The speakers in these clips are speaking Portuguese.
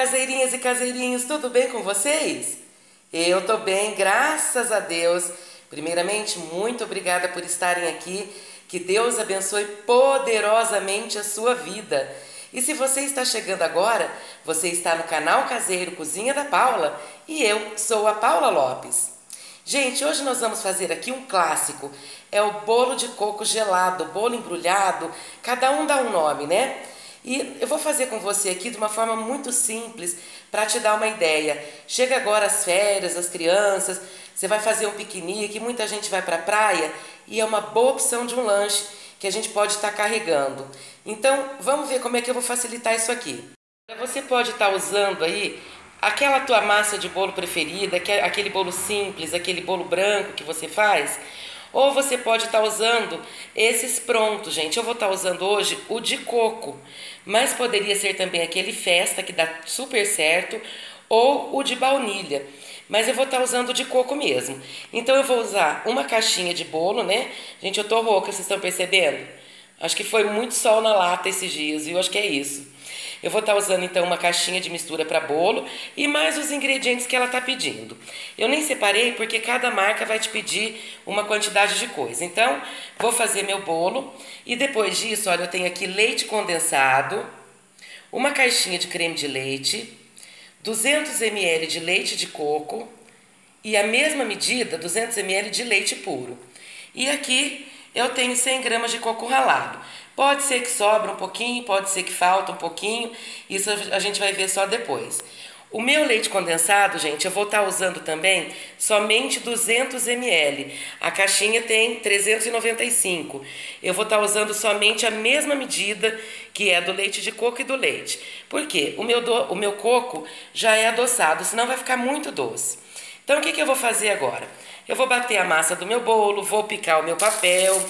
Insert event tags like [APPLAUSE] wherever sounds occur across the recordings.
caseirinhas e caseirinhos, tudo bem com vocês? Eu tô bem, graças a Deus. Primeiramente, muito obrigada por estarem aqui. Que Deus abençoe poderosamente a sua vida. E se você está chegando agora, você está no canal Caseiro Cozinha da Paula e eu sou a Paula Lopes. Gente, hoje nós vamos fazer aqui um clássico. É o bolo de coco gelado, bolo embrulhado, cada um dá um nome, né? E eu vou fazer com você aqui de uma forma muito simples para te dar uma ideia. Chega agora as férias, as crianças, você vai fazer um piquenique, muita gente vai para a praia e é uma boa opção de um lanche que a gente pode estar tá carregando. Então, vamos ver como é que eu vou facilitar isso aqui. Você pode estar tá usando aí aquela tua massa de bolo preferida, aquele bolo simples, aquele bolo branco que você faz, ou você pode estar tá usando esses prontos, gente. Eu vou estar tá usando hoje o de coco, mas poderia ser também aquele festa que dá super certo, ou o de baunilha. Mas eu vou estar tá usando o de coco mesmo. Então eu vou usar uma caixinha de bolo, né? Gente, eu tô rouca, vocês estão percebendo? Acho que foi muito sol na lata esses dias, viu? Acho que é isso. Eu vou estar usando então uma caixinha de mistura para bolo e mais os ingredientes que ela está pedindo. Eu nem separei porque cada marca vai te pedir uma quantidade de coisa. Então, vou fazer meu bolo e depois disso, olha, eu tenho aqui leite condensado, uma caixinha de creme de leite, 200 ml de leite de coco e a mesma medida, 200 ml de leite puro. E aqui eu tenho 100 gramas de coco ralado. Pode ser que sobra um pouquinho, pode ser que falta um pouquinho, isso a gente vai ver só depois. O meu leite condensado, gente, eu vou estar usando também somente 200 ml. A caixinha tem 395. Eu vou estar usando somente a mesma medida que é do leite de coco e do leite. Por quê? O meu, do, o meu coco já é adoçado, senão vai ficar muito doce. Então, o que, que eu vou fazer agora? Eu vou bater a massa do meu bolo, vou picar o meu papel.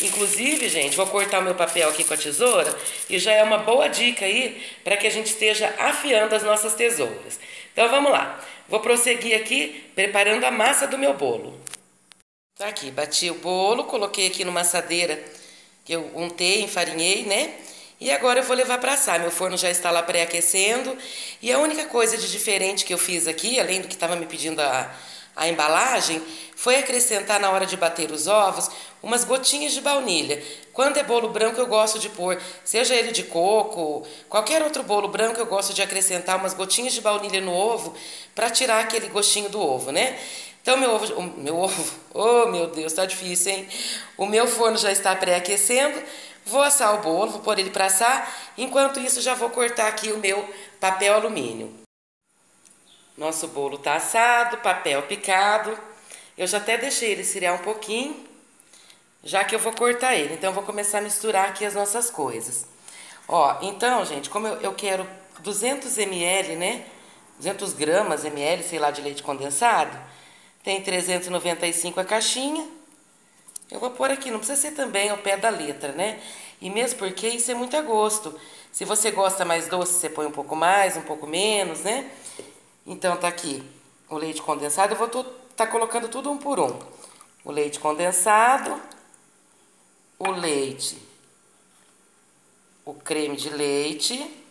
Inclusive, gente, vou cortar o meu papel aqui com a tesoura e já é uma boa dica aí para que a gente esteja afiando as nossas tesouras. Então vamos lá. Vou prosseguir aqui preparando a massa do meu bolo. Tá aqui, bati o bolo, coloquei aqui numa assadeira que eu untei, enfarinhei, né? E agora eu vou levar para assar. Meu forno já está lá pré-aquecendo. E a única coisa de diferente que eu fiz aqui, além do que estava me pedindo a, a embalagem, foi acrescentar na hora de bater os ovos umas gotinhas de baunilha. Quando é bolo branco, eu gosto de pôr, seja ele de coco, qualquer outro bolo branco, eu gosto de acrescentar umas gotinhas de baunilha no ovo para tirar aquele gostinho do ovo, né? Então, meu ovo, meu ovo, [LAUGHS] oh meu Deus, tá difícil, hein? O meu forno já está pré-aquecendo. Vou assar o bolo, vou pôr ele para assar. Enquanto isso, já vou cortar aqui o meu papel alumínio. Nosso bolo está assado, papel picado. Eu já até deixei ele esfriar um pouquinho, já que eu vou cortar ele. Então, eu vou começar a misturar aqui as nossas coisas. Ó, então, gente, como eu, eu quero 200 ml, né? 200 gramas, ml, sei lá, de leite condensado. Tem 395 a caixinha. Eu vou pôr aqui, não precisa ser também ao pé da letra, né? E mesmo porque isso é muito a gosto. Se você gosta mais doce, você põe um pouco mais, um pouco menos, né? Então, tá aqui o leite condensado. Eu vou tá colocando tudo um por um. O leite condensado, o leite, o creme de leite.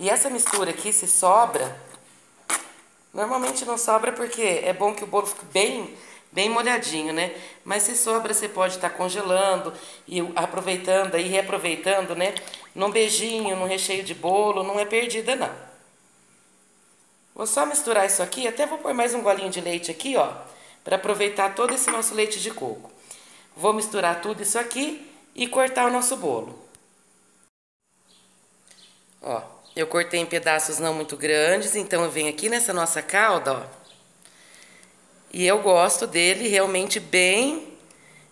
E essa mistura aqui, se sobra, normalmente não sobra porque é bom que o bolo fique bem, bem molhadinho, né? Mas se sobra, você pode estar tá congelando e aproveitando aí, reaproveitando, né? Num beijinho, num recheio de bolo, não é perdida não. Vou só misturar isso aqui, até vou pôr mais um golinho de leite aqui, ó, para aproveitar todo esse nosso leite de coco. Vou misturar tudo isso aqui e cortar o nosso bolo. Ó, eu cortei em pedaços não muito grandes, então eu venho aqui nessa nossa calda, ó. E eu gosto dele realmente bem,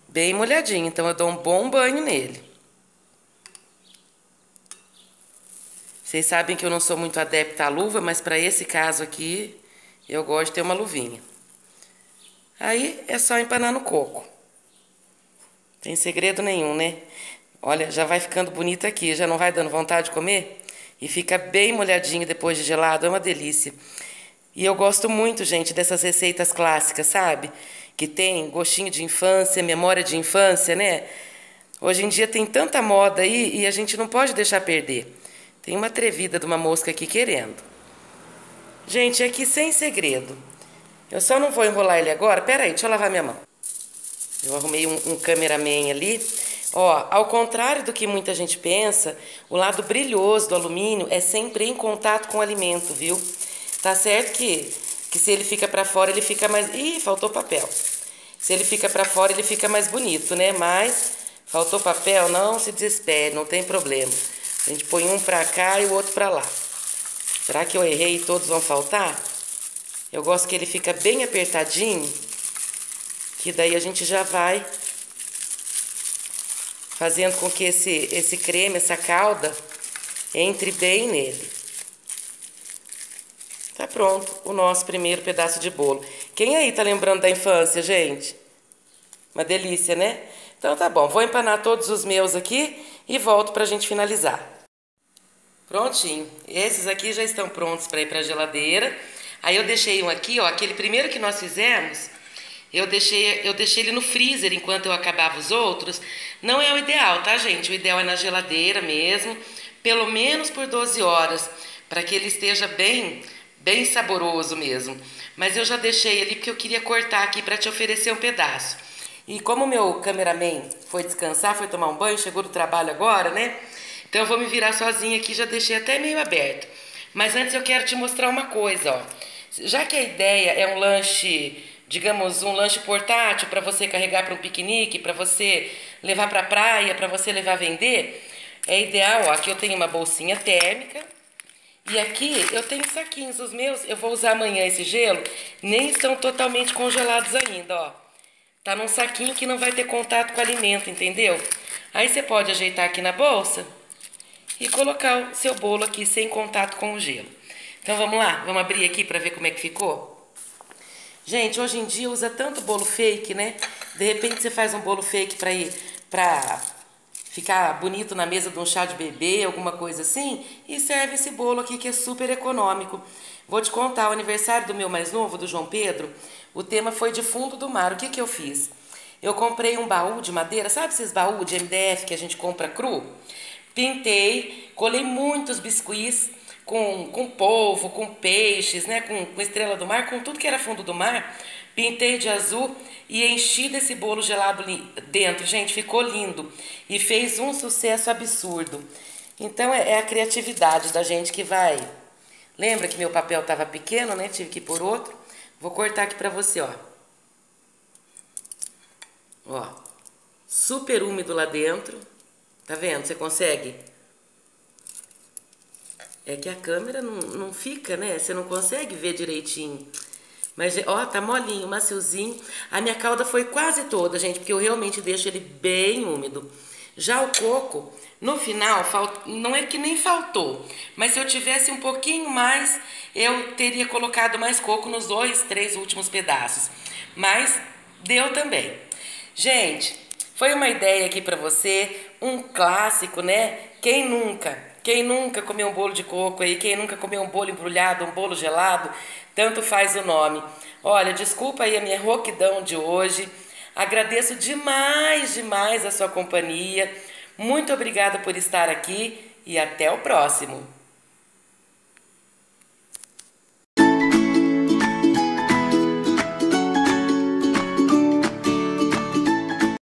bem molhadinho, então eu dou um bom banho nele. Vocês sabem que eu não sou muito adepta à luva, mas para esse caso aqui, eu gosto de ter uma luvinha. Aí é só empanar no coco. Tem segredo nenhum, né? Olha, já vai ficando bonito aqui, já não vai dando vontade de comer? E fica bem molhadinho depois de gelado, é uma delícia. E eu gosto muito, gente, dessas receitas clássicas, sabe? Que tem gostinho de infância, memória de infância, né? Hoje em dia tem tanta moda aí e a gente não pode deixar perder. Tem uma atrevida de uma mosca aqui querendo. Gente, aqui sem segredo. Eu só não vou enrolar ele agora. Pera aí, deixa eu lavar minha mão. Eu arrumei um, um cameraman ali. Ó, ao contrário do que muita gente pensa, o lado brilhoso do alumínio é sempre em contato com o alimento, viu? Tá certo que, que se ele fica para fora, ele fica mais... Ih, faltou papel. Se ele fica para fora, ele fica mais bonito, né? Mas faltou papel, não se desespere, não tem problema. A gente põe um para cá e o outro para lá. Será que eu errei e todos vão faltar? Eu gosto que ele fica bem apertadinho, que daí a gente já vai fazendo com que esse, esse creme, essa calda, entre bem nele. Tá pronto o nosso primeiro pedaço de bolo. Quem aí tá lembrando da infância, gente? Uma delícia, né? Então tá bom, vou empanar todos os meus aqui e volto pra gente finalizar. Prontinho. Esses aqui já estão prontos para ir para a geladeira. Aí eu deixei um aqui, ó, aquele primeiro que nós fizemos, eu deixei, eu deixei ele no freezer enquanto eu acabava os outros. Não é o ideal, tá, gente? O ideal é na geladeira mesmo, pelo menos por 12 horas, para que ele esteja bem bem saboroso mesmo. Mas eu já deixei ali porque eu queria cortar aqui para te oferecer um pedaço. E como o meu cameraman foi descansar, foi tomar um banho, chegou do trabalho agora, né? Então eu vou me virar sozinha aqui, já deixei até meio aberto. Mas antes eu quero te mostrar uma coisa, ó. Já que a ideia é um lanche, digamos, um lanche portátil para você carregar para um piquenique, para você levar para a praia, para você levar a vender, é ideal, ó, aqui eu tenho uma bolsinha térmica, e aqui eu tenho saquinhos, os meus, eu vou usar amanhã esse gelo, nem estão totalmente congelados ainda, ó. Tá num saquinho que não vai ter contato com o alimento, entendeu? Aí você pode ajeitar aqui na bolsa e colocar o seu bolo aqui sem contato com o gelo. Então vamos lá, vamos abrir aqui para ver como é que ficou? Gente, hoje em dia usa tanto bolo fake, né? De repente você faz um bolo fake para ir para ficar bonito na mesa de um chá de bebê, alguma coisa assim, e serve esse bolo aqui que é super econômico. Vou te contar, o aniversário do meu mais novo, do João Pedro, o tema foi de fundo do mar. O que, que eu fiz? Eu comprei um baú de madeira, sabe esses baús de MDF que a gente compra cru? Pintei, colei muitos biscuits com, com polvo, com peixes, né, com, com estrela do mar, com tudo que era fundo do mar. Pintei de azul e enchi desse bolo gelado dentro. Gente, ficou lindo. E fez um sucesso absurdo. Então é, é a criatividade da gente que vai. Lembra que meu papel estava pequeno, né? Tive que ir por outro. Vou cortar aqui para você, ó. Ó. Super úmido lá dentro. Tá vendo? Você consegue? É que a câmera não, não fica, né? Você não consegue ver direitinho. Mas, ó, tá molinho, maciozinho. A minha calda foi quase toda, gente, porque eu realmente deixo ele bem úmido. Já o coco, no final, não é que nem faltou, mas se eu tivesse um pouquinho mais, eu teria colocado mais coco nos dois, três últimos pedaços. Mas deu também. Gente, foi uma ideia aqui para você, um clássico, né? Quem nunca? Quem nunca comeu um bolo de coco aí? Quem nunca comeu um bolo embrulhado, um bolo gelado? Tanto faz o nome. Olha, desculpa aí a minha rouquidão de hoje. Agradeço demais, demais a sua companhia. Muito obrigada por estar aqui e até o próximo.